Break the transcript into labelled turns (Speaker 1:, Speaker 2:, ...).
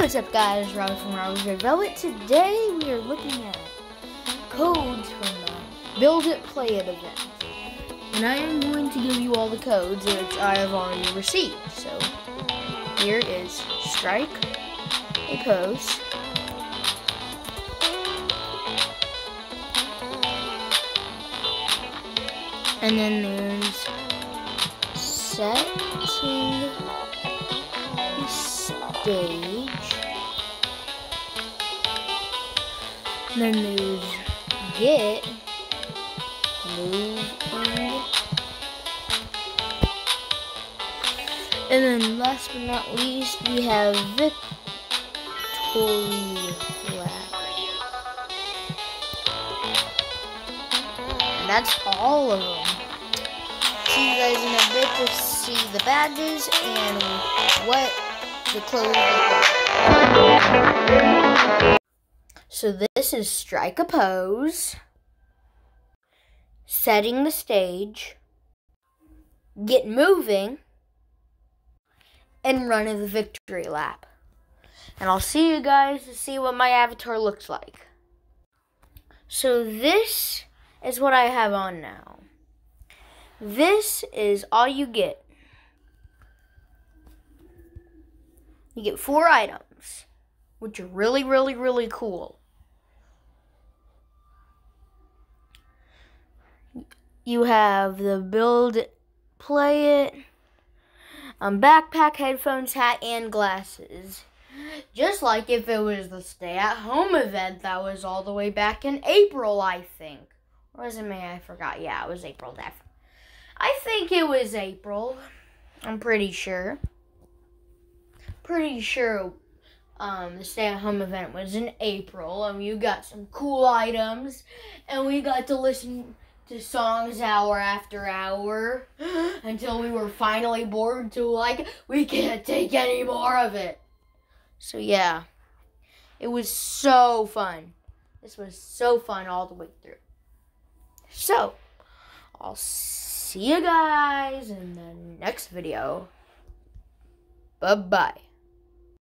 Speaker 1: What's up guys, Robert from Robbie's Red Velvet. Today we are looking at codes from the Build It Play It event. And I am going to give you all the codes which I have already received. So here is strike a pose. And then there's setting stage. And then there's get, move, and then last but not least, we have victory lap. That's all of them. See you guys in a bit to see the badges and what the clothes So this is strike a pose, setting the stage, get moving, and run the victory lap. And I'll see you guys to see what my avatar looks like. So this is what I have on now. This is all you get. You get four items, which are really, really, really cool. You have the build, play it, um, backpack, headphones, hat, and glasses. Just like if it was the stay at home event that was all the way back in April, I think. Or was it May? I forgot. Yeah, it was April, definitely. I think it was April. I'm pretty sure pretty sure um, the stay at home event was in April, and you got some cool items, and we got to listen to songs hour after hour until we were finally bored to like we can't take any more of it. So yeah, it was so fun. This was so fun all the way through. So, I'll see you guys in the next video. Bye-bye.